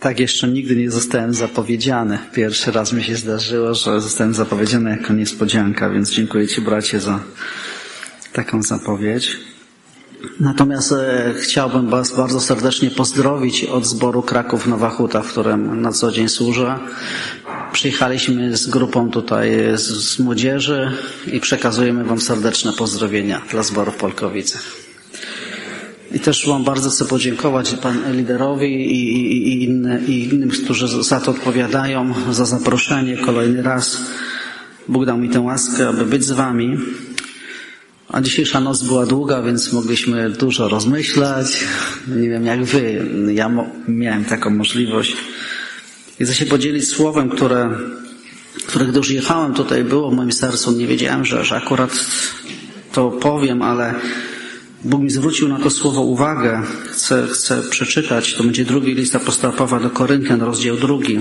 Tak jeszcze nigdy nie zostałem zapowiedziany. Pierwszy raz mi się zdarzyło, że zostałem zapowiedziany jako niespodzianka, więc dziękuję Ci bracie za taką zapowiedź. Natomiast e, chciałbym Was bardzo serdecznie pozdrowić od zboru Kraków Nowa Huta, w którym na co dzień służę. Przyjechaliśmy z grupą tutaj z, z młodzieży i przekazujemy Wam serdeczne pozdrowienia dla zboru w Polkowicach. I też Wam bardzo chcę podziękować Pan liderowi i, i, i, inny, i innym, którzy za to odpowiadają, za zaproszenie kolejny raz. Bóg dał mi tę łaskę, aby być z Wami. A dzisiejsza noc była długa, więc mogliśmy dużo rozmyślać. Nie wiem jak Wy, ja miałem taką możliwość. I chcę się podzielić słowem, które, które gdy już jechałem tutaj było w moim sercu. Nie wiedziałem, że, że akurat to powiem, ale Bóg mi zwrócił na to słowo uwagę. Chcę, chcę przeczytać. To będzie drugi list apostoła do Koryntian, rozdział drugi.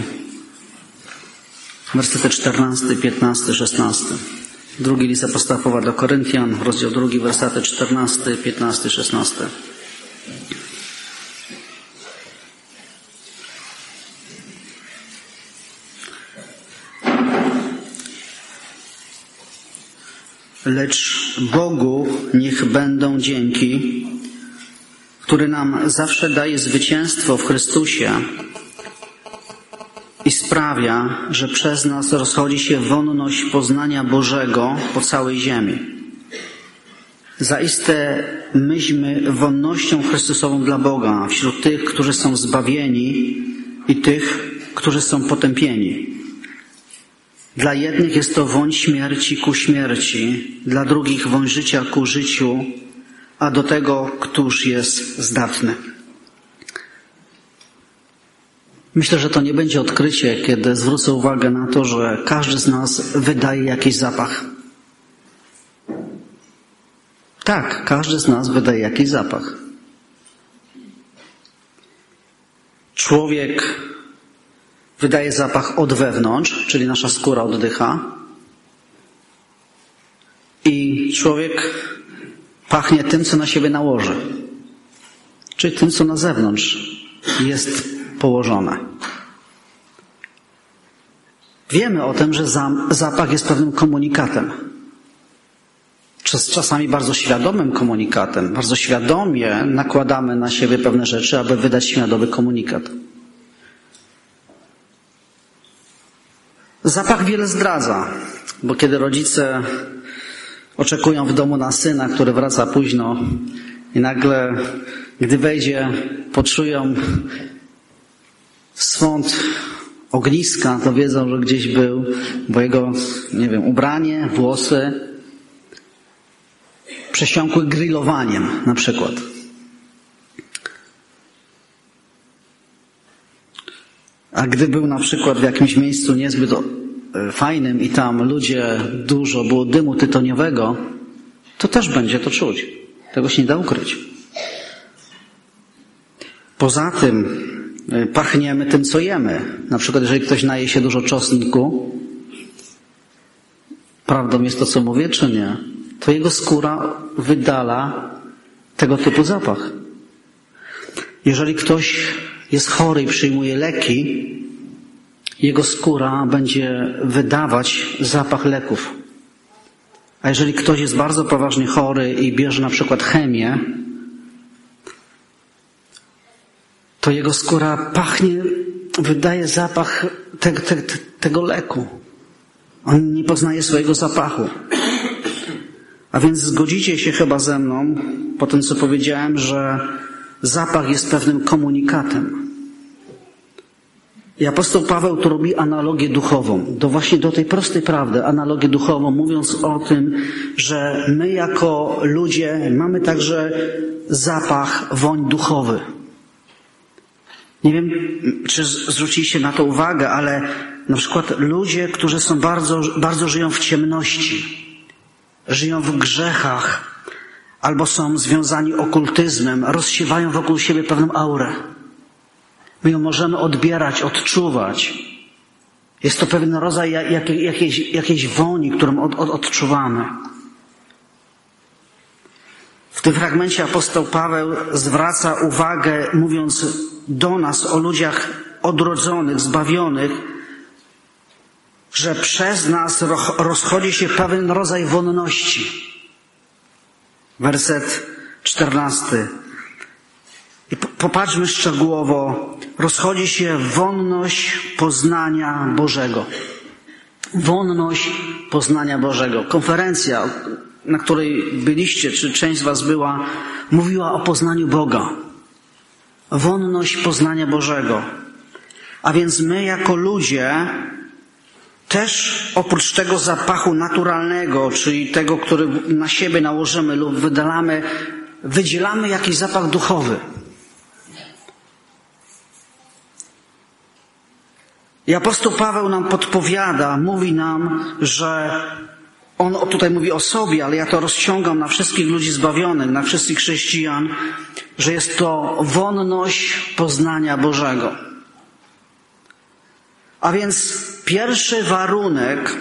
Wersety 14, 15, 16. Drugi list apostoła do Koryntian, rozdział drugi, wersety 14, 15, 16. Lecz Bogu niech będą dzięki, który nam zawsze daje zwycięstwo w Chrystusie i sprawia, że przez nas rozchodzi się wonność poznania Bożego po całej ziemi. Zaiste myśmy wonnością Chrystusową dla Boga wśród tych, którzy są zbawieni i tych, którzy są potępieni. Dla jednych jest to woń śmierci ku śmierci, dla drugich woń życia ku życiu, a do tego któż jest zdatny. Myślę, że to nie będzie odkrycie, kiedy zwrócę uwagę na to, że każdy z nas wydaje jakiś zapach. Tak, każdy z nas wydaje jakiś zapach. Człowiek wydaje zapach od wewnątrz, czyli nasza skóra oddycha. I człowiek pachnie tym, co na siebie nałoży, czyli tym, co na zewnątrz jest położone. Wiemy o tym, że zapach jest pewnym komunikatem. Czasami bardzo świadomym komunikatem. Bardzo świadomie nakładamy na siebie pewne rzeczy, aby wydać świadomy komunikat. Zapach wiele zdradza, bo kiedy rodzice oczekują w domu na syna, który wraca późno i nagle, gdy wejdzie, poczują swąd ogniska, to wiedzą, że gdzieś był, bo jego, nie wiem, ubranie, włosy przesiąkły grillowaniem na przykład. A gdy był na przykład w jakimś miejscu niezbyt e, fajnym i tam ludzie dużo było dymu tytoniowego, to też będzie to czuć. Tego się nie da ukryć. Poza tym e, pachniemy tym, co jemy. Na przykład, jeżeli ktoś naje się dużo czosnku, prawdą jest to, co mówię, czy nie, to jego skóra wydala tego typu zapach. Jeżeli ktoś jest chory i przyjmuje leki, jego skóra będzie wydawać zapach leków. A jeżeli ktoś jest bardzo poważnie chory i bierze na przykład chemię, to jego skóra pachnie, wydaje zapach te, te, te, tego leku. On nie poznaje swojego zapachu. A więc zgodzicie się chyba ze mną po tym, co powiedziałem, że zapach jest pewnym komunikatem. I apostoł Paweł tu robi analogię duchową, do właśnie do tej prostej prawdy, analogię duchową, mówiąc o tym, że my jako ludzie mamy także zapach, woń duchowy. Nie wiem, czy zwróciliście na to uwagę, ale na przykład ludzie, którzy są bardzo, bardzo żyją w ciemności, żyją w grzechach, albo są związani okultyzmem, rozsiewają wokół siebie pewną aurę. My ją możemy odbierać, odczuwać. Jest to pewien rodzaj jakiejś, jakiejś woni, którą od, od, odczuwamy. W tym fragmencie apostoł Paweł zwraca uwagę, mówiąc do nas o ludziach odrodzonych, zbawionych, że przez nas rozchodzi się pewien rodzaj wonności. Werset czternasty. Popatrzmy szczegółowo. Rozchodzi się wonność poznania Bożego. Wonność poznania Bożego. Konferencja, na której byliście, czy część z Was była, mówiła o poznaniu Boga. Wonność poznania Bożego. A więc my jako ludzie też oprócz tego zapachu naturalnego, czyli tego, który na siebie nałożymy lub wydalamy, wydzielamy jakiś zapach duchowy. I apostoł Paweł nam podpowiada, mówi nam, że on tutaj mówi o sobie, ale ja to rozciągam na wszystkich ludzi zbawionych, na wszystkich chrześcijan, że jest to wonność poznania Bożego. A więc pierwszy warunek,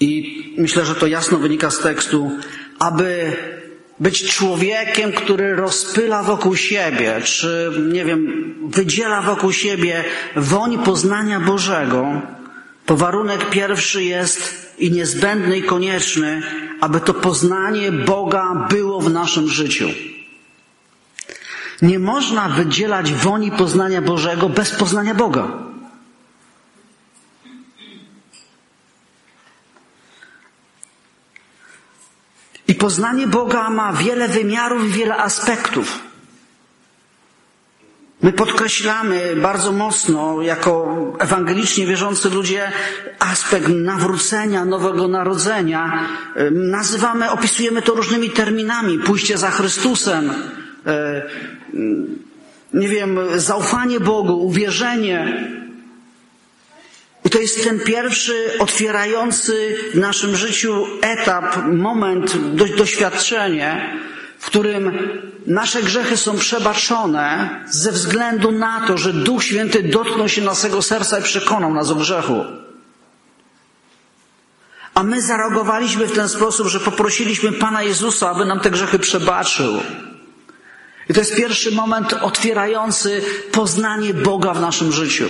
i myślę, że to jasno wynika z tekstu, aby być człowiekiem, który rozpyla wokół siebie, czy, nie wiem, wydziela wokół siebie woń poznania Bożego, to warunek pierwszy jest i niezbędny i konieczny, aby to poznanie Boga było w naszym życiu. Nie można wydzielać woni poznania Bożego bez poznania Boga. Poznanie Boga ma wiele wymiarów i wiele aspektów. My podkreślamy bardzo mocno, jako ewangelicznie wierzący ludzie, aspekt nawrócenia, nowego narodzenia. Nazywamy, opisujemy to różnymi terminami. Pójście za Chrystusem, e, nie wiem, zaufanie Bogu, uwierzenie. I to jest ten pierwszy otwierający w naszym życiu etap, moment, doświadczenie, w którym nasze grzechy są przebaczone ze względu na to, że Duch Święty dotknął się naszego serca i przekonał nas o grzechu. A my zareagowaliśmy w ten sposób, że poprosiliśmy Pana Jezusa, aby nam te grzechy przebaczył. I to jest pierwszy moment otwierający poznanie Boga w naszym życiu.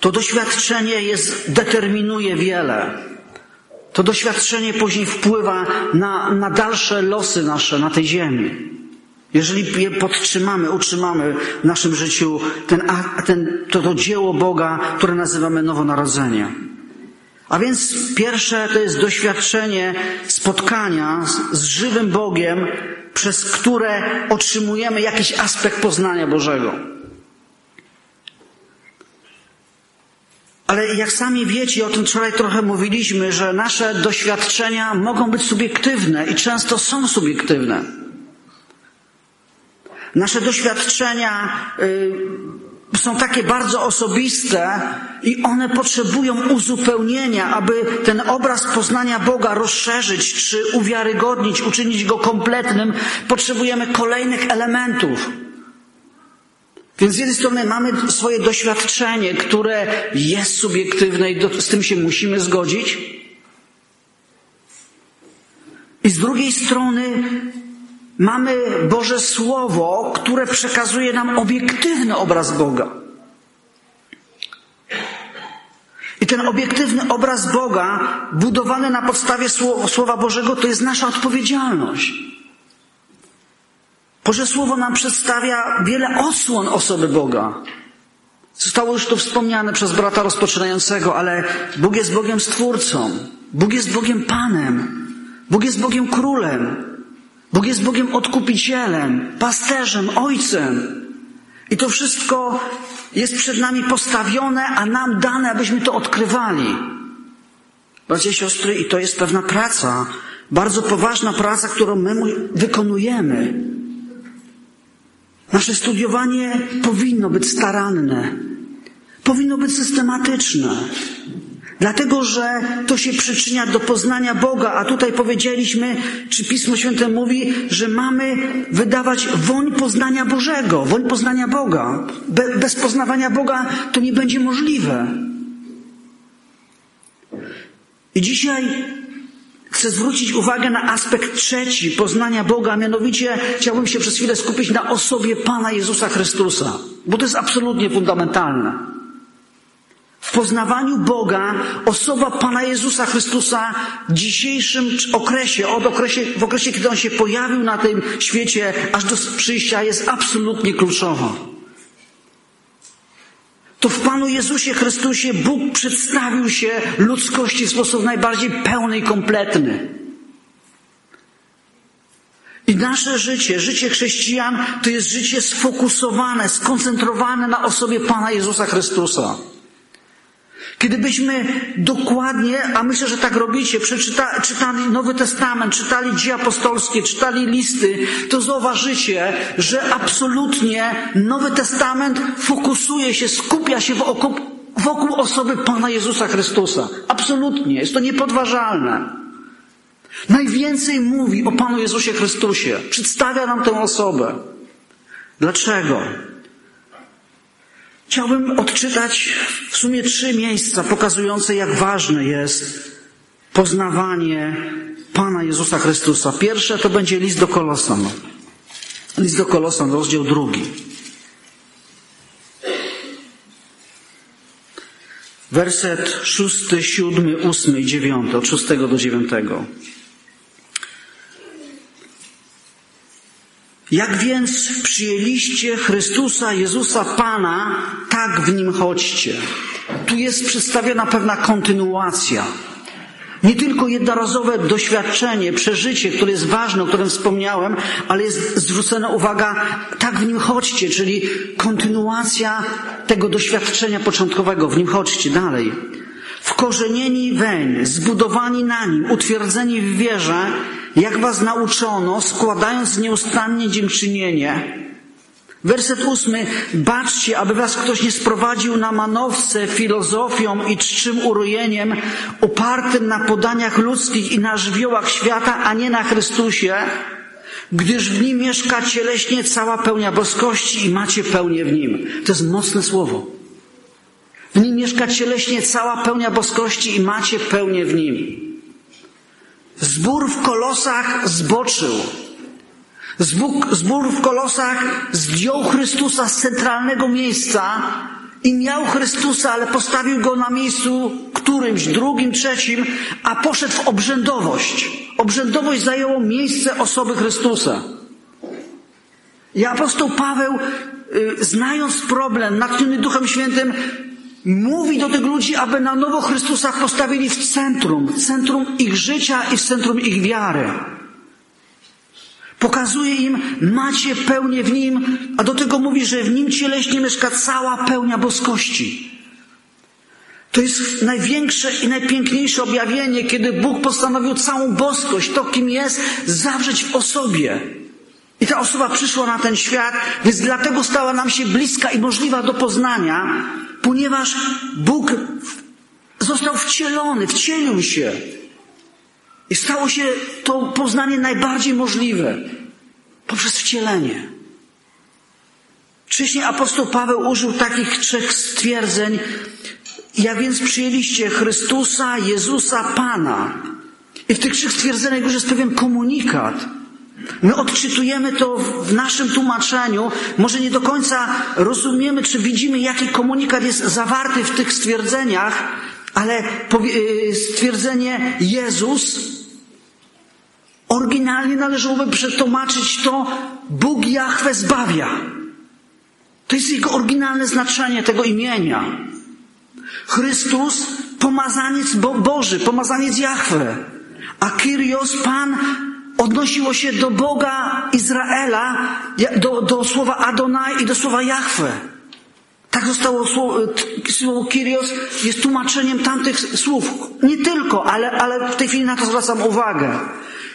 To doświadczenie jest, determinuje wiele. To doświadczenie później wpływa na, na dalsze losy nasze na tej ziemi. Jeżeli je podtrzymamy, utrzymamy w naszym życiu ten, ten, to, to dzieło Boga, które nazywamy nowonarodzenie. A więc pierwsze to jest doświadczenie spotkania z, z żywym Bogiem, przez które otrzymujemy jakiś aspekt poznania Bożego. Ale jak sami wiecie, o tym wczoraj trochę mówiliśmy, że nasze doświadczenia mogą być subiektywne i często są subiektywne. Nasze doświadczenia y, są takie bardzo osobiste i one potrzebują uzupełnienia, aby ten obraz poznania Boga rozszerzyć czy uwiarygodnić, uczynić go kompletnym. Potrzebujemy kolejnych elementów. Więc z jednej strony mamy swoje doświadczenie, które jest subiektywne i do, z tym się musimy zgodzić. I z drugiej strony mamy Boże Słowo, które przekazuje nam obiektywny obraz Boga. I ten obiektywny obraz Boga, budowany na podstawie Słowa Bożego, to jest nasza odpowiedzialność. Boże Słowo nam przedstawia wiele osłon osoby Boga. Zostało już tu wspomniane przez brata rozpoczynającego, ale Bóg jest Bogiem Stwórcą. Bóg jest Bogiem Panem. Bóg jest Bogiem Królem. Bóg jest Bogiem Odkupicielem, Pasterzem, Ojcem. I to wszystko jest przed nami postawione, a nam dane, abyśmy to odkrywali. Bracia i siostry, i to jest pewna praca, bardzo poważna praca, którą my wykonujemy. Nasze studiowanie powinno być staranne, powinno być systematyczne, dlatego że to się przyczynia do poznania Boga, a tutaj powiedzieliśmy, czy Pismo Święte mówi, że mamy wydawać woń poznania Bożego, woń poznania Boga. Be, bez poznawania Boga to nie będzie możliwe. I dzisiaj chcę zwrócić uwagę na aspekt trzeci poznania Boga, a mianowicie chciałbym się przez chwilę skupić na osobie Pana Jezusa Chrystusa, bo to jest absolutnie fundamentalne. W poznawaniu Boga osoba Pana Jezusa Chrystusa w dzisiejszym okresie, od okresie, w okresie, kiedy On się pojawił na tym świecie, aż do przyjścia, jest absolutnie kluczowa. To w Panu Jezusie Chrystusie Bóg przedstawił się ludzkości w sposób najbardziej pełny i kompletny. I nasze życie, życie chrześcijan, to jest życie sfokusowane, skoncentrowane na osobie Pana Jezusa Chrystusa. Kiedybyśmy dokładnie, a myślę, że tak robicie, przeczyta, czytali Nowy Testament, czytali dzieje apostolskie, czytali listy, to zauważycie, że absolutnie Nowy Testament fokusuje się, skupia się wokół, wokół osoby Pana Jezusa Chrystusa. Absolutnie. Jest to niepodważalne. Najwięcej mówi o Panu Jezusie Chrystusie. Przedstawia nam tę osobę. Dlaczego? Chciałbym odczytać w sumie trzy miejsca pokazujące, jak ważne jest poznawanie Pana Jezusa Chrystusa. Pierwsze to będzie list do Kolosan. List do Kolosan, rozdział drugi. Werset szósty, siódmy, ósmy i dziewiąty, od szóstego do dziewiątego. Jak więc przyjęliście Chrystusa, Jezusa Pana, tak w Nim chodźcie. Tu jest przedstawiona pewna kontynuacja. Nie tylko jednorazowe doświadczenie, przeżycie, które jest ważne, o którym wspomniałem, ale jest zwrócona uwaga, tak w nim chodźcie, czyli kontynuacja tego doświadczenia początkowego, w nim chodźcie dalej. Wkorzenieni weń, zbudowani na nim, utwierdzeni w wierze, jak was nauczono, składając nieustannie dziękczynienie. Werset ósmy. Baczcie, aby was ktoś nie sprowadził na manowce filozofią i czczym urojeniem, opartym na podaniach ludzkich i na żywiołach świata, a nie na Chrystusie, gdyż w nim mieszka cieleśnie cała pełnia boskości i macie pełnię w nim. To jest mocne słowo. W nim mieszka cieleśnie cała pełnia boskości i macie pełnię w nim. Zbór w kolosach zboczył. Zbór w kolosach zdjął Chrystusa z centralnego miejsca i miał Chrystusa, ale postawił go na miejscu którymś, drugim, trzecim, a poszedł w obrzędowość. Obrzędowość zajęło miejsce osoby Chrystusa. I apostoł Paweł, y, znając problem, natchniony Duchem Świętym, mówi do tych ludzi, aby na nowo Chrystusa postawili w centrum, w centrum ich życia i w centrum ich wiary. Pokazuje im, macie pełnię w Nim, a do tego mówi, że w Nim cieleśnie mieszka cała pełnia boskości. To jest największe i najpiękniejsze objawienie, kiedy Bóg postanowił całą boskość, to kim jest, zawrzeć w osobie. I ta osoba przyszła na ten świat, więc dlatego stała nam się bliska i możliwa do poznania, ponieważ Bóg został wcielony, wcielił się. I stało się to poznanie najbardziej możliwe poprzez wcielenie. Wcześniej apostoł Paweł użył takich trzech stwierdzeń. Ja więc przyjęliście Chrystusa, Jezusa, Pana. I w tych trzech stwierdzeniach już jest pewien komunikat. My odczytujemy to w naszym tłumaczeniu. Może nie do końca rozumiemy, czy widzimy, jaki komunikat jest zawarty w tych stwierdzeniach, ale y, stwierdzenie Jezus oryginalnie należałoby przetłumaczyć to Bóg Jahwe zbawia. To jest jego oryginalne znaczenie tego imienia. Chrystus, pomazaniec Bo Boży, pomazaniec Jahwe. A Kyrios, Pan, odnosiło się do Boga Izraela, do, do słowa Adonai i do słowa Jahwe. Tak zostało słowo, słowo Kyrios jest tłumaczeniem tamtych słów. Nie tylko, ale, ale w tej chwili na to zwracam uwagę.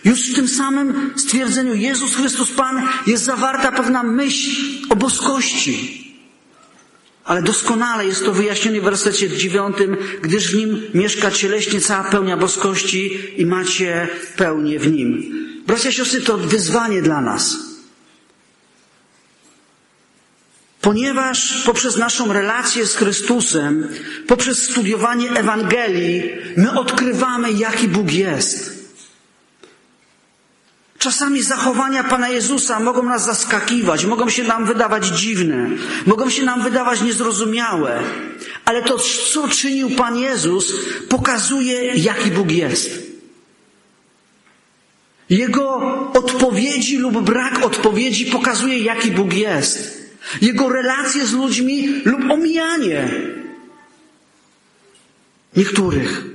Już w tym samym stwierdzeniu Jezus Chrystus Pan jest zawarta pewna myśl o boskości. Ale doskonale jest to wyjaśnione w wersecie dziewiątym, gdyż w nim mieszka cieleśnie cała pełnia boskości i macie pełnię w nim. Bracia i siostry, to wyzwanie dla nas. Ponieważ poprzez naszą relację z Chrystusem, poprzez studiowanie Ewangelii, my odkrywamy, jaki Bóg jest. Czasami zachowania Pana Jezusa mogą nas zaskakiwać, mogą się nam wydawać dziwne, mogą się nam wydawać niezrozumiałe, ale to, co czynił Pan Jezus, pokazuje, jaki Bóg jest. Jego odpowiedzi lub brak odpowiedzi pokazuje, jaki Bóg jest. Jego relacje z ludźmi lub omijanie niektórych.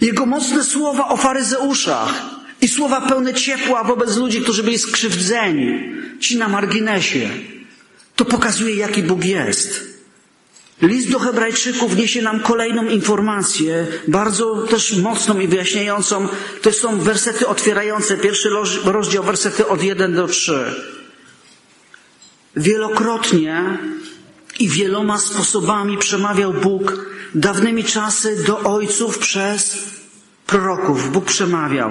Jego mocne słowa o faryzeuszach i słowa pełne ciepła wobec ludzi, którzy byli skrzywdzeni, ci na marginesie. To pokazuje, jaki Bóg jest. List do Hebrajczyków niesie nam kolejną informację, bardzo też mocną i wyjaśniającą. To są wersety otwierające, pierwszy rozdział, wersety od 1 do 3. Wielokrotnie i wieloma sposobami przemawiał Bóg dawnymi czasy do ojców przez proroków. Bóg przemawiał.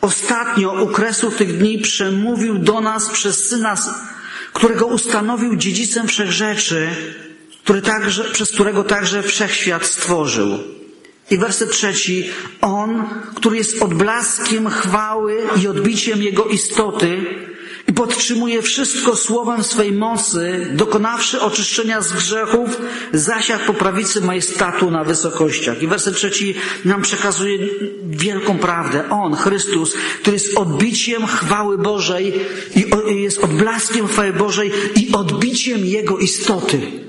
Ostatnio u kresu tych dni przemówił do nas przez Syna, którego ustanowił dziedzicem wszechrzeczy, który także, przez którego także wszechświat stworzył. I werset trzeci. On, który jest odblaskiem chwały i odbiciem Jego istoty i podtrzymuje wszystko słowem swej mocy, dokonawszy oczyszczenia z grzechów, zasiadł po prawicy majestatu na wysokościach. I werset trzeci nam przekazuje wielką prawdę. On, Chrystus, który jest odbiciem chwały Bożej i jest odblaskiem chwały Bożej i odbiciem Jego istoty.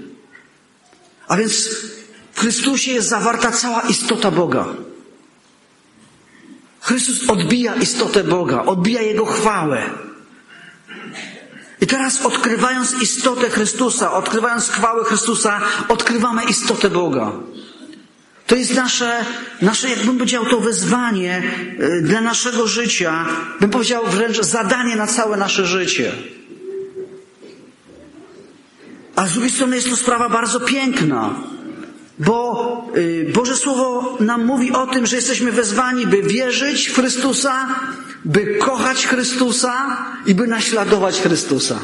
A więc w Chrystusie jest zawarta cała istota Boga. Chrystus odbija istotę Boga, odbija Jego chwałę. I teraz odkrywając istotę Chrystusa, odkrywając chwałę Chrystusa, odkrywamy istotę Boga. To jest nasze, nasze, jakbym powiedział, to wyzwanie y, dla naszego życia, bym powiedział wręcz zadanie na całe nasze życie. A z drugiej strony jest to sprawa bardzo piękna, bo y, Boże Słowo nam mówi o tym, że jesteśmy wezwani, by wierzyć w Chrystusa, by kochać Chrystusa i by naśladować Chrystusa.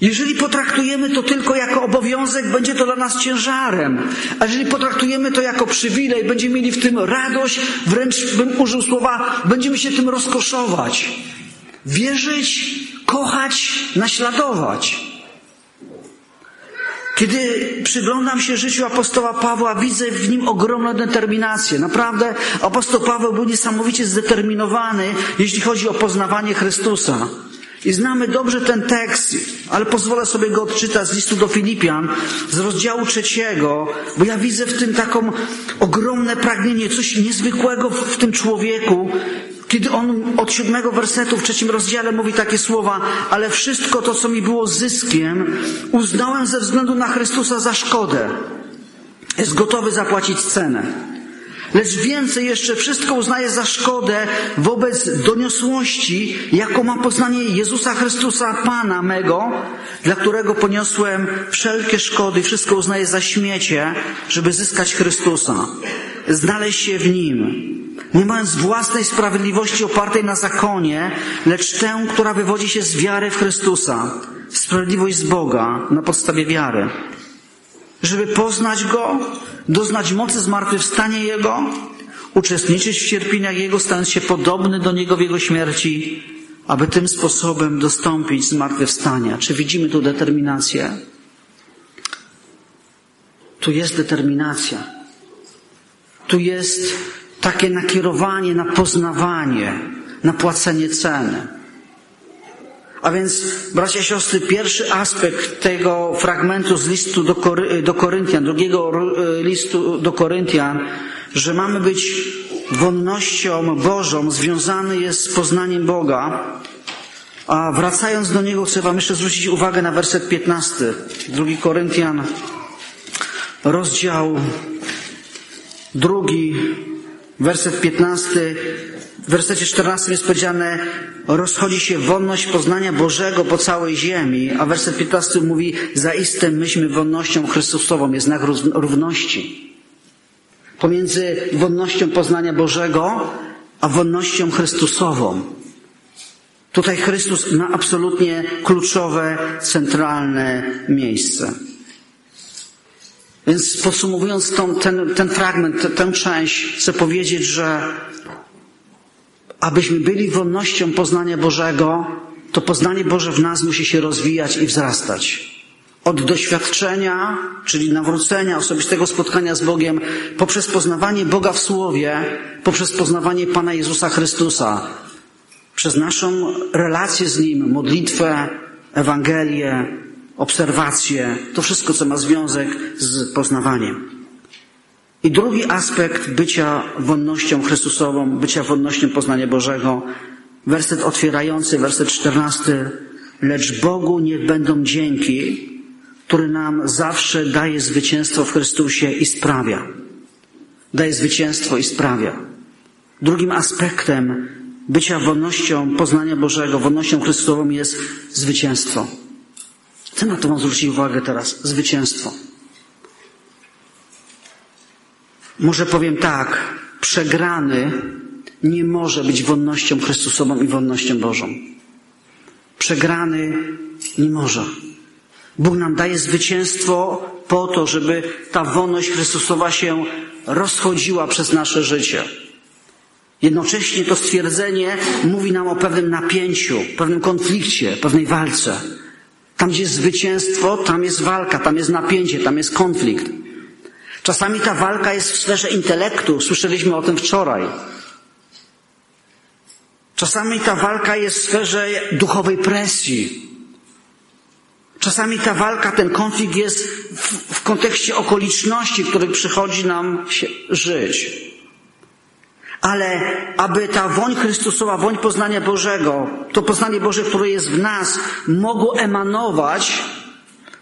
Jeżeli potraktujemy to tylko jako obowiązek, będzie to dla nas ciężarem. A jeżeli potraktujemy to jako przywilej, będziemy mieli w tym radość, wręcz bym użył słowa, będziemy się tym rozkoszować. Wierzyć, kochać, naśladować. Kiedy przyglądam się życiu apostoła Pawła, widzę w nim ogromną determinację. Naprawdę apostoł Paweł był niesamowicie zdeterminowany, jeśli chodzi o poznawanie Chrystusa. I znamy dobrze ten tekst, ale pozwolę sobie go odczytać z listu do Filipian, z rozdziału trzeciego, bo ja widzę w tym taką ogromne pragnienie, coś niezwykłego w tym człowieku, kiedy on od siódmego wersetu w trzecim rozdziale mówi takie słowa, ale wszystko to, co mi było zyskiem, uznałem ze względu na Chrystusa za szkodę. Jest gotowy zapłacić cenę. Lecz więcej jeszcze wszystko uznaję za szkodę wobec doniosłości, jaką ma poznanie Jezusa Chrystusa, Pana mego, dla którego poniosłem wszelkie szkody, wszystko uznaję za śmiecie, żeby zyskać Chrystusa, znaleźć się w Nim nie mając własnej sprawiedliwości opartej na zakonie, lecz tę, która wywodzi się z wiary w Chrystusa, sprawiedliwość z Boga na podstawie wiary. Żeby poznać Go, doznać mocy zmartwychwstania Jego, uczestniczyć w cierpieniach Jego, stając się podobny do Niego w Jego śmierci, aby tym sposobem dostąpić zmartwychwstania. Czy widzimy tu determinację? Tu jest determinacja. Tu jest takie nakierowanie na poznawanie, na płacenie ceny. A więc, bracia i siostry, pierwszy aspekt tego fragmentu z listu do, Kory, do Koryntian, drugiego e, listu do Koryntian, że mamy być wonnością Bożą, związany jest z poznaniem Boga. A wracając do niego, chcę Wam jeszcze zwrócić uwagę na werset 15. Drugi Koryntian, rozdział drugi, Werset 15, w wersecie 14 jest powiedziane, rozchodzi się wonność poznania Bożego po całej ziemi, a werset 15 mówi, zaiste myśmy wonnością Chrystusową, jest znak równości. Pomiędzy wonnością poznania Bożego, a wonnością Chrystusową. Tutaj Chrystus ma absolutnie kluczowe, centralne miejsce. Więc podsumowując tą, ten, ten fragment, tę część, chcę powiedzieć, że abyśmy byli wolnością poznania Bożego, to poznanie Boże w nas musi się rozwijać i wzrastać. Od doświadczenia, czyli nawrócenia, osobistego spotkania z Bogiem, poprzez poznawanie Boga w Słowie, poprzez poznawanie Pana Jezusa Chrystusa, przez naszą relację z Nim, modlitwę, Ewangelię, obserwację, to wszystko, co ma związek z poznawaniem. I drugi aspekt bycia wolnością Chrystusową, bycia wolnością poznania Bożego, werset otwierający, werset czternasty, lecz Bogu niech będą dzięki, który nam zawsze daje zwycięstwo w Chrystusie i sprawia. Daje zwycięstwo i sprawia. Drugim aspektem bycia wolnością poznania Bożego, wolnością Chrystusową jest zwycięstwo. Chcę na to Wam zwrócić uwagę teraz. Zwycięstwo. Może powiem tak, przegrany nie może być wolnością Chrystusową i wolnością Bożą. Przegrany nie może. Bóg nam daje zwycięstwo po to, żeby ta wolność Chrystusowa się rozchodziła przez nasze życie. Jednocześnie to stwierdzenie mówi nam o pewnym napięciu, pewnym konflikcie, pewnej walce. Tam, gdzie jest zwycięstwo, tam jest walka, tam jest napięcie, tam jest konflikt. Czasami ta walka jest w sferze intelektu, słyszeliśmy o tym wczoraj. Czasami ta walka jest w sferze duchowej presji. Czasami ta walka, ten konflikt jest w, w kontekście okoliczności, w których przychodzi nam się żyć. Ale aby ta woń Chrystusowa, woń poznania Bożego, to poznanie Boże, które jest w nas, mogło emanować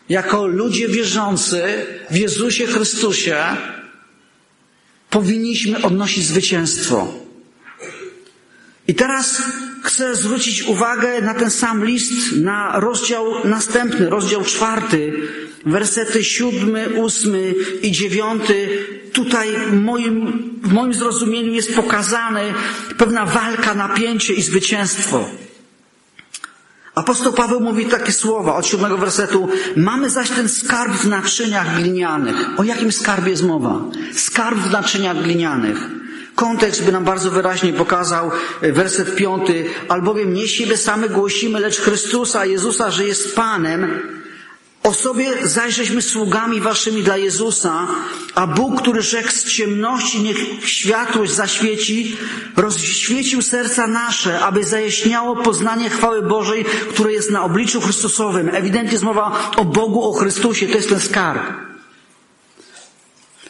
jako ludzie wierzący w Jezusie Chrystusie, powinniśmy odnosić zwycięstwo. I teraz chcę zwrócić uwagę na ten sam list, na rozdział następny, rozdział czwarty, wersety siódmy, ósmy i dziewiąty. Tutaj moim, w moim zrozumieniu jest pokazane pewna walka, napięcie i zwycięstwo. Apostoł Paweł mówi takie słowa od siódmego wersetu. Mamy zaś ten skarb w naczyniach glinianych. O jakim skarbie jest mowa? Skarb w naczyniach glinianych. Kontekst by nam bardzo wyraźnie pokazał e, werset piąty. Albowiem nie siebie same głosimy, lecz Chrystusa, Jezusa, że jest Panem, o sobie zajrześmy sługami waszymi dla Jezusa, a Bóg, który rzekł z ciemności, niech światłość zaświeci, rozświecił serca nasze, aby zajaśniało poznanie chwały Bożej, które jest na obliczu Chrystusowym. Ewidentnie jest mowa o Bogu, o Chrystusie, to jest ten skarb.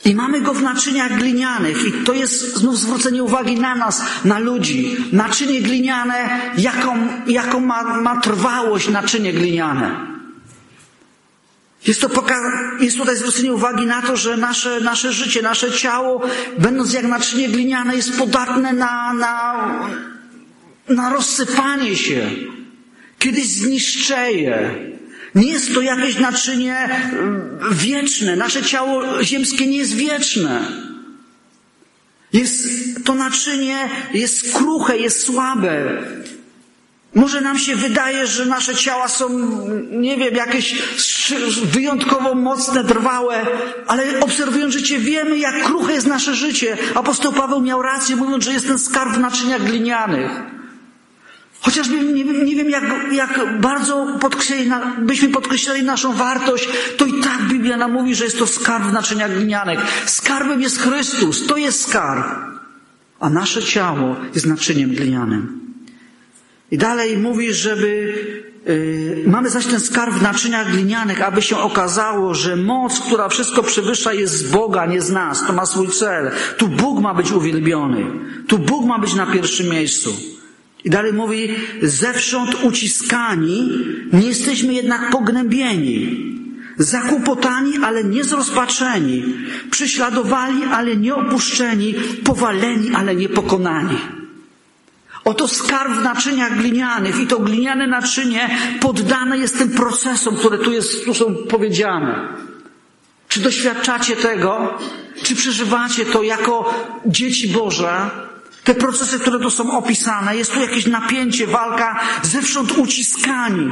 I mamy go w naczyniach glinianych i to jest znów zwrócenie uwagi na nas, na ludzi. Naczynie gliniane, jaką, jaką ma, ma trwałość naczynie gliniane. Jest, to poka- jest tutaj zwrócenie uwagi na to, że nasze, nasze życie, nasze ciało, będąc jak naczynie gliniane, jest podatne na, na, na rozsypanie się. Kiedyś zniszczeje. Nie jest to jakieś naczynie mm, wieczne. Nasze ciało ziemskie nie jest wieczne. Jest, to naczynie jest kruche, jest słabe. Może nam się wydaje, że nasze ciała są, nie wiem, jakieś wyjątkowo mocne, trwałe, ale obserwując życie, wiemy, jak kruche jest nasze życie. Apostoł Paweł miał rację, mówiąc, że jest ten skarb w naczyniach glinianych. Chociażby nie, nie wiem, jak, jak bardzo byśmy podkreślali naszą wartość, to i tak Biblia nam mówi, że jest to skarb w naczyniach glinianych. Skarbem jest Chrystus, to jest skarb. A nasze ciało jest naczyniem glinianym. I dalej mówi, żeby yy, mamy zaś ten skarb w naczyniach glinianych, aby się okazało, że moc, która wszystko przewyższa, jest z Boga, nie z nas. To ma swój cel. Tu Bóg ma być uwielbiony. Tu Bóg ma być na pierwszym miejscu. I dalej mówi, zewsząd uciskani, nie jesteśmy jednak pognębieni. Zakłopotani, ale nie zrozpaczeni. Prześladowali, ale nie opuszczeni. Powaleni, ale nie pokonani. Oto skarb w naczyniach glinianych i to gliniane naczynie poddane jest tym procesom, które tu, jest, tu są powiedziane. Czy doświadczacie tego? Czy przeżywacie to jako dzieci Boże? Te procesy, które tu są opisane, jest tu jakieś napięcie, walka, zewsząd uciskani.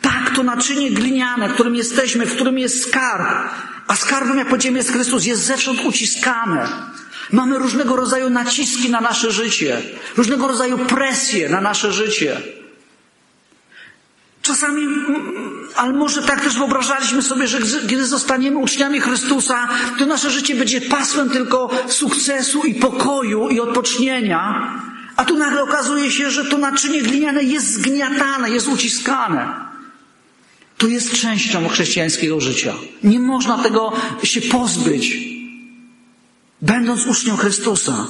Tak, to naczynie gliniane, w którym jesteśmy, w którym jest skarb, a skarbem, jak powiedziemy, jest Chrystus, jest zewsząd uciskane. Mamy różnego rodzaju naciski na nasze życie, różnego rodzaju presje na nasze życie. Czasami, ale może tak też wyobrażaliśmy sobie, że kiedy zostaniemy uczniami Chrystusa, to nasze życie będzie pasmem tylko sukcesu i pokoju i odpocznienia. A tu nagle okazuje się, że to naczynie gliniane jest zgniatane, jest uciskane. To jest częścią chrześcijańskiego życia. Nie można tego się pozbyć, będąc ucznią Chrystusa.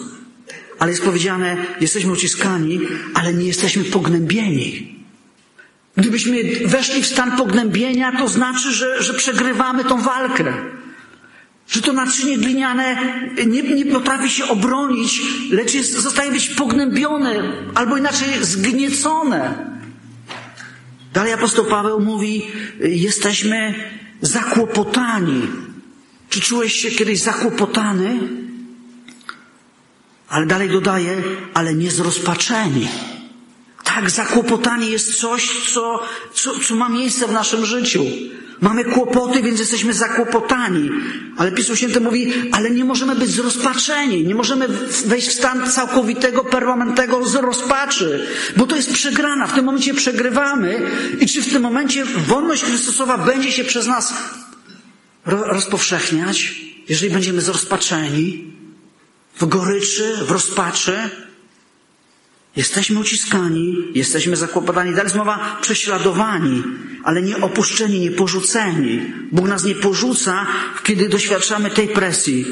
Ale jest powiedziane, jesteśmy uciskani, ale nie jesteśmy pognębieni. Gdybyśmy weszli w stan pognębienia, to znaczy, że, że przegrywamy tą walkę. Że to naczynie gliniane nie, nie potrafi się obronić, lecz jest, zostaje być pognębione, albo inaczej zgniecone. Dalej apostoł Paweł mówi, jesteśmy zakłopotani. Czy czułeś się kiedyś zakłopotany? Ale dalej dodaje, ale nie zrozpaczeni. Tak, zakłopotanie jest coś, co, co, co ma miejsce w naszym życiu. Mamy kłopoty, więc jesteśmy zakłopotani. Ale Pismo Święte mówi, ale nie możemy być zrozpaczeni. Nie możemy wejść w stan całkowitego, permanentnego rozpaczy. Bo to jest przegrana. W tym momencie przegrywamy. I czy w tym momencie wolność Chrystusowa będzie się przez nas rozpowszechniać, jeżeli będziemy zrozpaczeni, w goryczy, w rozpaczy? Jesteśmy uciskani, jesteśmy zakłopotani. Dalej jest mowa prześladowani, ale nie opuszczeni, nie porzuceni. Bóg nas nie porzuca, kiedy doświadczamy tej presji.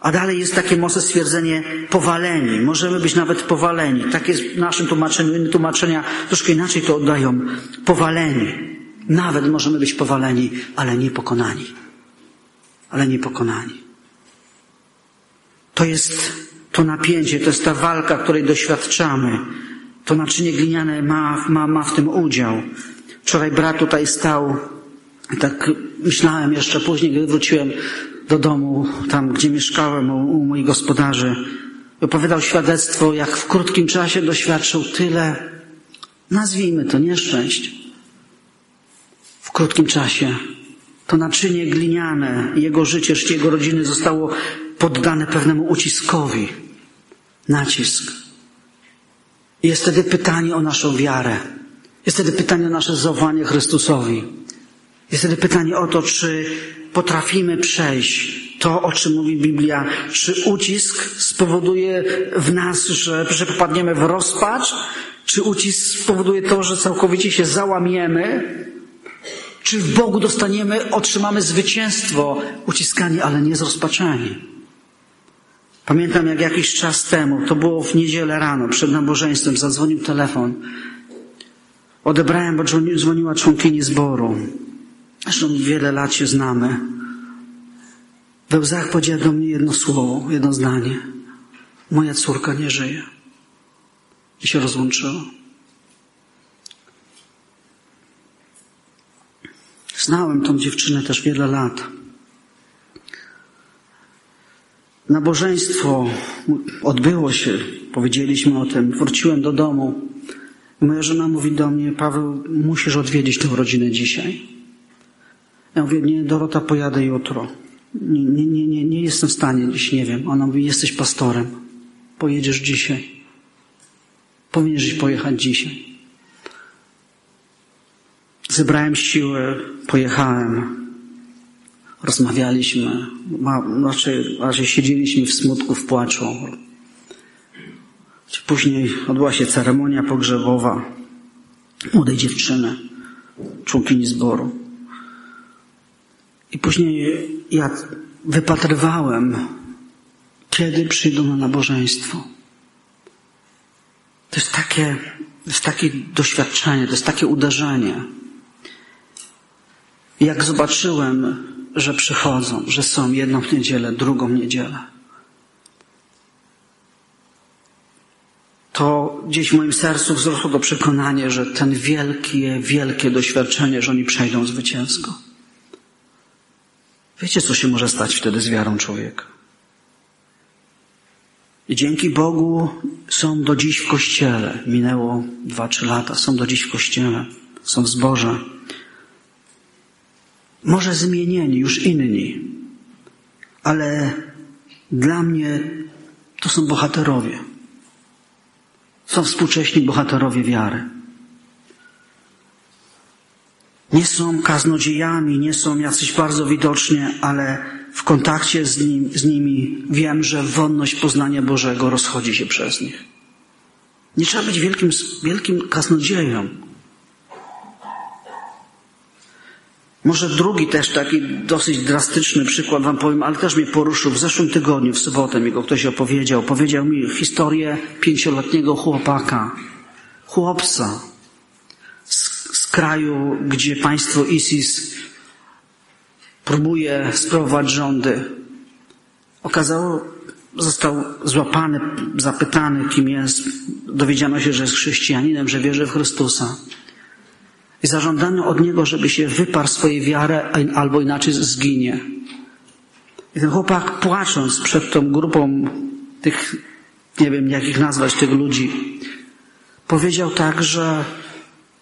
A dalej jest takie mocne stwierdzenie powaleni. Możemy być nawet powaleni. Tak jest w naszym tłumaczeniu. Inne tłumaczenia troszkę inaczej to oddają. Powaleni. Nawet możemy być powaleni, ale nie pokonani. Ale nie pokonani. To jest to napięcie, to jest ta walka, której doświadczamy. To naczynie gliniane ma, ma, ma w tym udział. Wczoraj brat tutaj stał, tak myślałem jeszcze później, gdy wróciłem do domu, tam gdzie mieszkałem u, u moich gospodarzy. Opowiadał świadectwo, jak w krótkim czasie doświadczył tyle, nazwijmy to nieszczęść. W krótkim czasie to naczynie gliniane, jego życie, życie jego rodziny zostało poddane pewnemu uciskowi. Nacisk. Jest wtedy pytanie o naszą wiarę. Jest wtedy pytanie o nasze zaufanie Chrystusowi. Jest wtedy pytanie o to, czy potrafimy przejść to, o czym mówi Biblia. Czy ucisk spowoduje w nas, że, że popadniemy w rozpacz? Czy ucisk spowoduje to, że całkowicie się załamiemy? Czy w Bogu dostaniemy, otrzymamy zwycięstwo, uciskani, ale nie zrozpaczeni? Pamiętam, jak jakiś czas temu, to było w niedzielę rano, przed nabożeństwem, zadzwonił telefon. Odebrałem, bo dzwoniła członkini zboru. Zresztą wiele lat się znamy. We łzach powiedziała do mnie jedno słowo, jedno zdanie. Moja córka nie żyje. I się rozłączyła. Znałem tą dziewczynę też wiele lat. Nabożeństwo odbyło się, powiedzieliśmy o tym, wróciłem do domu. Moja żona mówi do mnie, Paweł, musisz odwiedzić tę rodzinę dzisiaj. Ja mówię, nie, Dorota, pojadę jutro. Nie, nie, nie, nie, jestem w stanie dziś, nie wiem. Ona mówi, jesteś pastorem. Pojedziesz dzisiaj. Powinieneś pojechać dzisiaj. Zebrałem siłę, pojechałem rozmawialiśmy, raczej, raczej siedzieliśmy w smutku, w płaczu. Później odbyła się ceremonia pogrzebowa młodej dziewczyny, członkini zboru. I później ja wypatrywałem, kiedy przyjdą na nabożeństwo. To jest takie, to jest takie doświadczenie, to jest takie uderzenie. Jak zobaczyłem, że przychodzą, że są jedną niedzielę, drugą niedzielę. To gdzieś w moim sercu wzrosło to przekonanie, że ten wielkie, wielkie doświadczenie, że oni przejdą zwycięsko. Wiecie, co się może stać wtedy z wiarą człowieka? I dzięki Bogu są do dziś w kościele. Minęło dwa, trzy lata, są do dziś w kościele, są w zborze może zmienieni, już inni, ale dla mnie To są bohaterowie. Są współcześni bohaterowie wiary. Nie są kaznodziejami, nie są jacyś bardzo widocznie, ale w kontakcie z, nim, z nimi wiem, że wonność poznania Bożego rozchodzi się przez nich. Nie trzeba być wielkim, wielkim kaznodzieją. Może drugi też taki dosyć drastyczny przykład wam powiem, ale też mnie poruszył. W zeszłym tygodniu, w sobotę mi go ktoś opowiedział. Powiedział mi historię pięcioletniego chłopaka, chłopca z, z kraju, gdzie państwo ISIS próbuje sprawować rządy. Okazało, został złapany, zapytany, kim jest. Dowiedziano się, że jest chrześcijaninem, że wierzy w Chrystusa. I zażądano od niego, żeby się wyparł swojej wiary, albo inaczej zginie. I ten chłopak płacząc przed tą grupą tych, nie wiem jak ich nazwać, tych ludzi, powiedział tak, że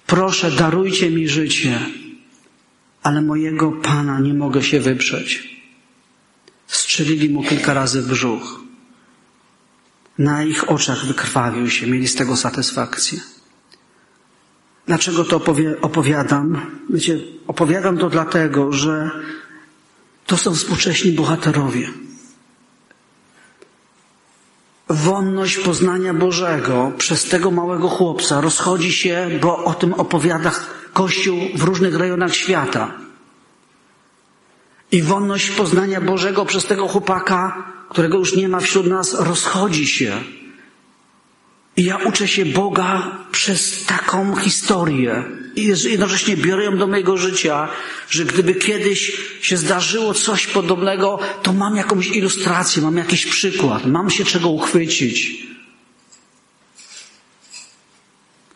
proszę darujcie mi życie, ale mojego Pana nie mogę się wyprzeć. Strzelili mu kilka razy w brzuch. Na ich oczach wykrwawił się, mieli z tego satysfakcję. Dlaczego to opowiadam? Wiecie, opowiadam to dlatego, że to są współcześni bohaterowie. Wonność poznania Bożego przez tego małego chłopca rozchodzi się, bo o tym opowiada Kościół w różnych rejonach świata. I wonność poznania Bożego przez tego chłopaka, którego już nie ma wśród nas, rozchodzi się i ja uczę się Boga przez taką historię. I jednocześnie biorę ją do mojego życia, że gdyby kiedyś się zdarzyło coś podobnego, to mam jakąś ilustrację, mam jakiś przykład, mam się czego uchwycić.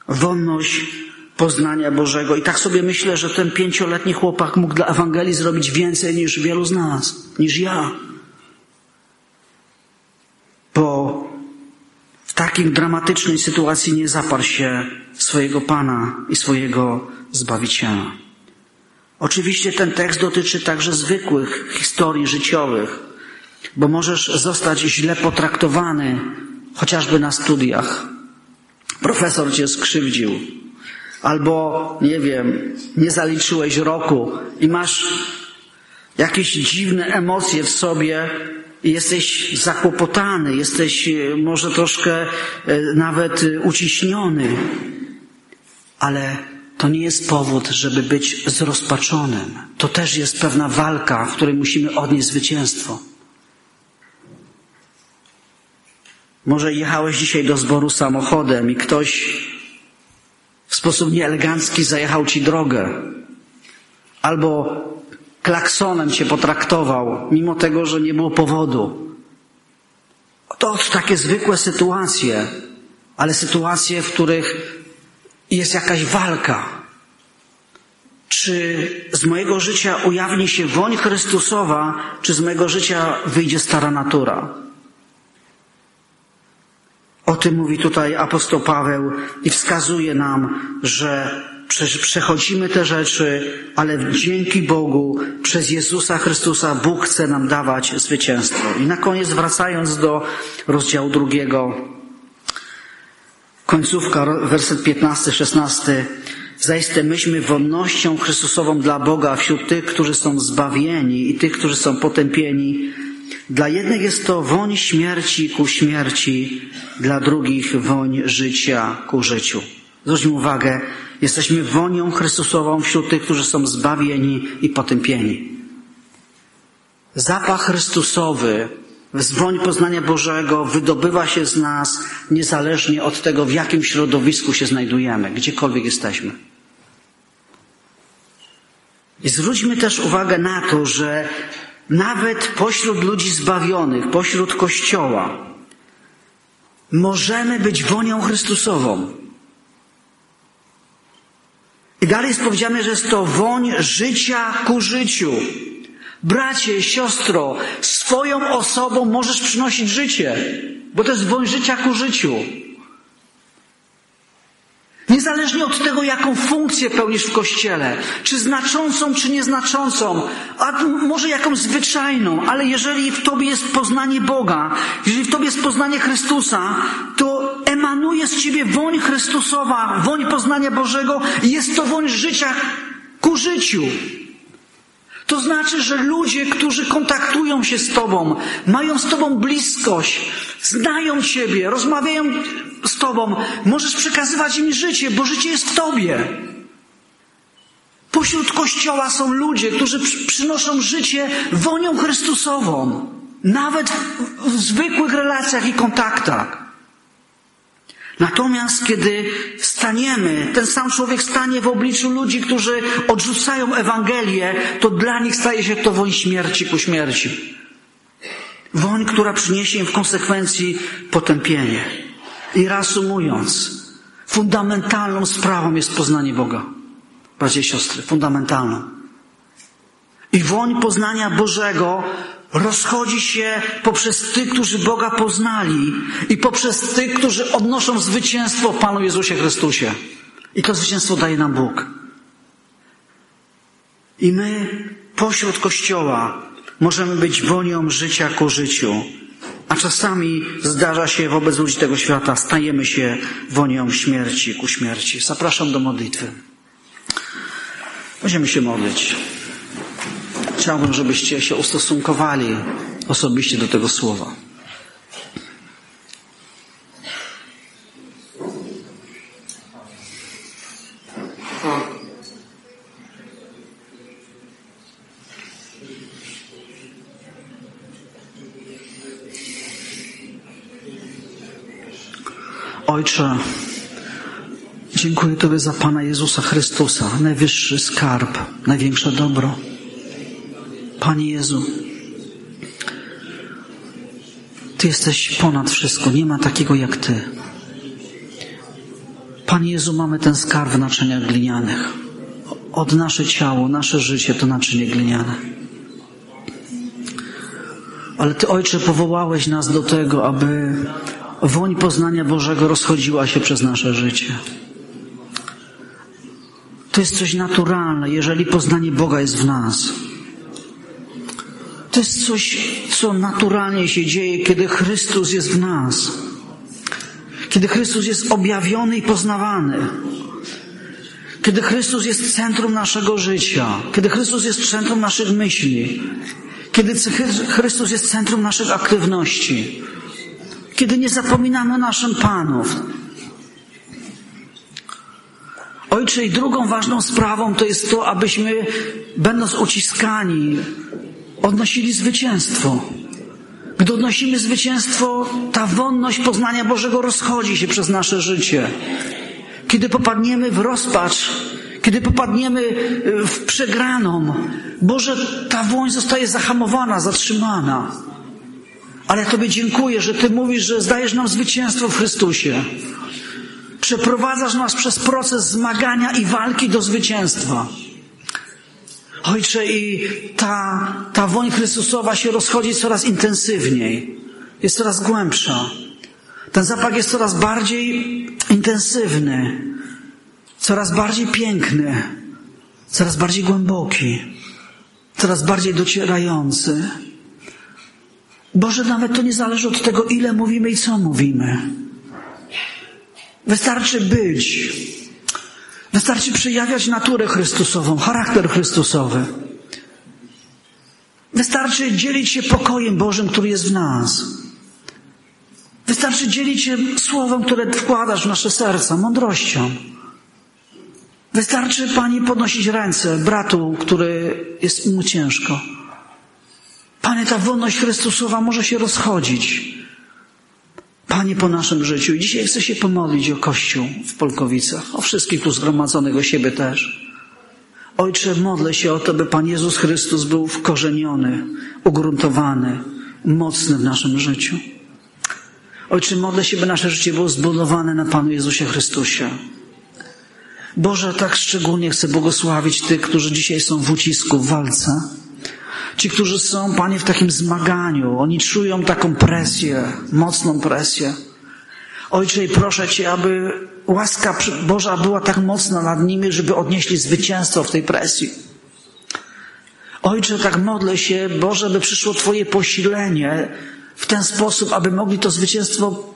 Wonność poznania Bożego. I tak sobie myślę, że ten pięcioletni chłopak mógł dla Ewangelii zrobić więcej niż wielu z nas, niż ja. Bo w takiej dramatycznej sytuacji nie zaparł się swojego Pana i swojego Zbawiciela. Oczywiście ten tekst dotyczy także zwykłych historii życiowych, bo możesz zostać źle potraktowany, chociażby na studiach. Profesor cię skrzywdził, albo, nie wiem, nie zaliczyłeś roku i masz jakieś dziwne emocje w sobie, jesteś zakłopotany, jesteś e, może troszkę e, nawet e, uciśniony, ale to nie jest powód, żeby być zrozpaczonym. To też jest pewna walka, w której musimy odnieść zwycięstwo. Może jechałeś dzisiaj do zboru samochodem i ktoś w sposób nieelegancki zajechał ci drogę. Albo klaksonem cię potraktował, mimo tego, że nie było powodu. To takie zwykłe sytuacje, ale sytuacje, w których jest jakaś walka. Czy z mojego życia ujawni się woń Chrystusowa, czy z mojego życia wyjdzie stara natura? O tym mówi tutaj apostoł Paweł i wskazuje nam, że przechodzimy te rzeczy, ale dzięki Bogu przez Jezusa Chrystusa Bóg chce nam dawać zwycięstwo. I na koniec wracając do rozdziału drugiego, końcówka, werset 15-16. Zaiste myśmy wonnością Chrystusową dla Boga wśród tych, którzy są zbawieni i tych, którzy są potępieni. Dla jednych jest to woń śmierci ku śmierci, dla drugich woń życia ku życiu. Zwróćmy uwagę, jesteśmy wonią Chrystusową wśród tych, którzy są zbawieni i potępieni. Zapach Chrystusowy, woń poznania Bożego wydobywa się z nas niezależnie od tego, w jakim środowisku się znajdujemy, gdziekolwiek jesteśmy. I zwróćmy też uwagę na to, że nawet pośród ludzi zbawionych, pośród Kościoła, możemy być wonią Chrystusową. Dalej jest powiedziane, że jest to woń życia ku życiu. Bracie, siostro, swoją osobą możesz przynosić życie, bo to jest woń życia ku życiu. Nie Niezależnie od tego, jaką funkcję pełnisz w kościele, czy znaczącą, czy nieznaczącą, a może jakąś zwyczajną, ale jeżeli w tobie jest poznanie Boga, jeżeli w tobie jest poznanie Chrystusa, to emanuje z ciebie woń Chrystusowa, woń poznania Bożego i jest to woń życia ku życiu. To znaczy, że ludzie, którzy kontaktują się z Tobą, mają z Tobą bliskość, znają Ciebie, rozmawiają z Tobą, możesz przekazywać im życie, bo życie jest w Tobie. Pośród Kościoła są ludzie, którzy przynoszą życie wonią Chrystusową, nawet w zwykłych relacjach i kontaktach. Natomiast kiedy staniemy, ten sam człowiek stanie w obliczu ludzi, którzy odrzucają Ewangelię, to dla nich staje się to woń śmierci ku śmierci. Woń, która przyniesie im w konsekwencji potępienie. I reasumując, fundamentalną sprawą jest poznanie Boga. Bracia i siostry, fundamentalną. I woń poznania Bożego rozchodzi się poprzez tych, którzy Boga poznali i poprzez tych, którzy odnoszą zwycięstwo w Panu Jezusie Chrystusie. I to zwycięstwo daje nam Bóg. I my pośród Kościoła możemy być wonią życia ku życiu. A czasami zdarza się wobec ludzi tego świata, stajemy się wonią śmierci ku śmierci. Zapraszam do modlitwy. Będziemy się modlić. Chciałbym, żebyście się ustosunkowali osobiście do tego słowa. Ojcze, dziękuję Tobie za Pana Jezusa Chrystusa, najwyższy skarb, największe dobro. Panie Jezu, Ty jesteś ponad wszystko, nie ma takiego jak Ty. Panie Jezu, mamy ten skarb w naczyniach glinianych. Od nasze ciało, nasze życie to naczynie gliniane. Ale Ty, Ojcze, powołałeś nas do tego, aby woń poznania Bożego rozchodziła się przez nasze życie. To jest coś naturalne, jeżeli poznanie Boga jest w nas. To jest coś, co naturalnie się dzieje, kiedy Chrystus jest w nas. Kiedy Chrystus jest objawiony i poznawany. Kiedy Chrystus jest centrum naszego życia. Kiedy Chrystus jest centrum naszych myśli. Kiedy Chrystus jest centrum naszych aktywności. Kiedy nie zapominamy o naszym Panów. Ojcze, i drugą ważną sprawą to jest to, abyśmy, będąc uciskani, odnosili zwycięstwo. Gdy odnosimy zwycięstwo, ta wonność poznania Bożego rozchodzi się przez nasze życie. Kiedy popadniemy w rozpacz, kiedy popadniemy e, w przegraną, Boże, ta woń zostaje zahamowana, zatrzymana. Ale Tobie dziękuję, że Ty mówisz, że zdajesz nam zwycięstwo w Chrystusie. Przeprowadzasz nas przez proces zmagania i walki do zwycięstwa. Ojcze, i ta, ta woń Chrystusowa się rozchodzi coraz intensywniej, jest coraz głębsza. Ten zapach jest coraz bardziej intensywny, coraz bardziej piękny, coraz bardziej głęboki, coraz bardziej docierający. Boże, nawet to nie zależy od tego, ile mówimy i co mówimy. Wystarczy być, Wystarczy przejawiać naturę Chrystusową, charakter Chrystusowy. Wystarczy dzielić się pokojem Bożym, który jest w nas. Wystarczy dzielić się słowem, które wkładasz w nasze serca, mądrością. Wystarczy Pani podnosić ręce bratu, który jest mu ciężko. Panie, ta wolność Chrystusowa może się rozchodzić. Panie, po naszym życiu. I dzisiaj chcę się pomodlić o Kościół w Polkowicach, o wszystkich tu zgromadzonych, o siebie też. Ojcze, modlę się o to, by Pan Jezus Chrystus był wkorzeniony, ugruntowany, mocny w naszym życiu. Ojcze, modlę się, by nasze życie było zbudowane na Panu Jezusie Chrystusie. Boże, tak szczególnie chcę błogosławić tych, którzy dzisiaj są w ucisku, w walce Ci, którzy są, Panie, w takim zmaganiu, oni czują taką presję, mocną presję. Ojcze, proszę Cię, aby łaska Boża była tak mocna nad nimi, żeby odnieśli zwycięstwo w tej presji. Ojcze, tak modlę się, Boże, by przyszło Twoje posilenie w ten sposób, aby mogli to zwycięstwo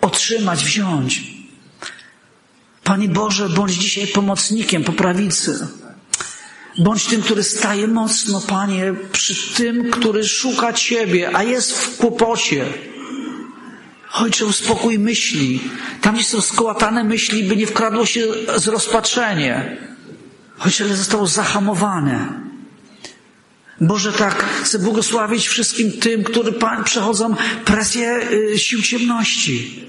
otrzymać, wziąć. Panie Boże, bądź dzisiaj pomocnikiem po prawicy. Bądź tym, który staje mocno, Panie, przy tym, który szuka Ciebie, a jest w kłopocie. Ojcze, uspokój myśli. Tam, gdzie są skołatane myśli, by nie wkradło się zrozpaczenie. Ojcze, ale zostało zahamowane. Boże, tak chcę błogosławić wszystkim tym, którzy przechodzą presję y, sił ciemności.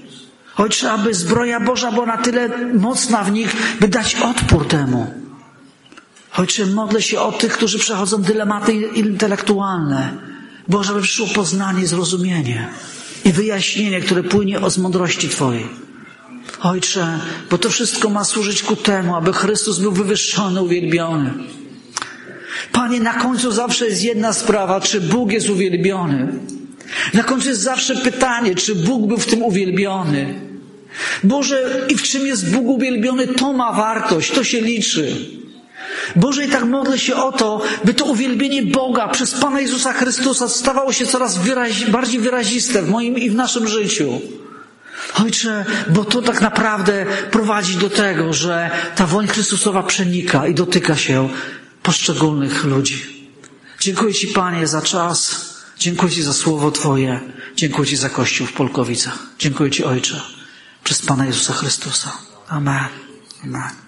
Ojcze, aby zbroja Boża była na tyle mocna w nich, by dać odpór temu. Ojcze, modlę się o tych, którzy przechodzą dylematy intelektualne. Boże, aby przyszło poznanie, zrozumienie i wyjaśnienie, które płynie z mądrości Twojej. Ojcze, bo to wszystko ma służyć ku temu, aby Chrystus był wywyższony, uwielbiony. Panie, na końcu zawsze jest jedna sprawa, czy Bóg jest uwielbiony. Na końcu jest zawsze pytanie, czy Bóg był w tym uwielbiony. Boże, i w czym jest Bóg uwielbiony, to ma wartość, to się liczy. Boże, i tak modlę się o to, by to uwielbienie Boga przez Pana Jezusa Chrystusa stawało się coraz wyrazi, bardziej wyraziste w moim i w naszym życiu. Ojcze, bo to tak naprawdę prowadzi do tego, że ta woń Chrystusowa przenika i dotyka się poszczególnych ludzi. Dziękuję Ci, Panie, za czas. Dziękuję Ci za słowo Twoje. Dziękuję Ci za Kościół w Polkowicach. Dziękuję Ci, Ojcze, przez Pana Jezusa Chrystusa. Amen. Amen.